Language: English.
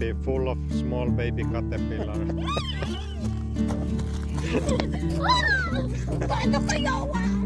Maybe full of small baby caterpillar. Paano kayo? Wow!